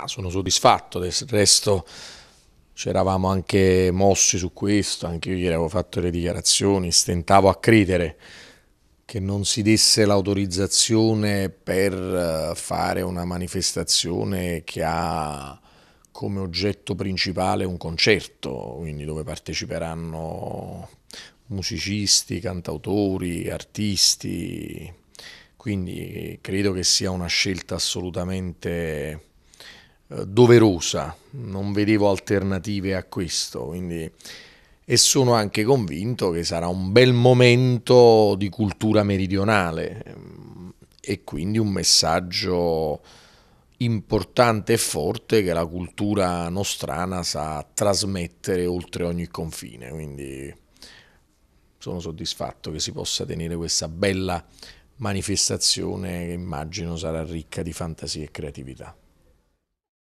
Ma sono soddisfatto, del resto ci eravamo anche mossi su questo, anche io ieri avevo fatto le dichiarazioni, stentavo a credere che non si desse l'autorizzazione per eh, fare una manifestazione che ha come oggetto principale un concerto, quindi dove parteciperanno musicisti, cantautori, artisti, quindi credo che sia una scelta assolutamente doverosa, non vedevo alternative a questo, quindi e sono anche convinto che sarà un bel momento di cultura meridionale ehm, e quindi un messaggio importante e forte che la cultura nostrana sa trasmettere oltre ogni confine. Quindi sono soddisfatto che si possa tenere questa bella manifestazione che immagino sarà ricca di fantasia e creatività.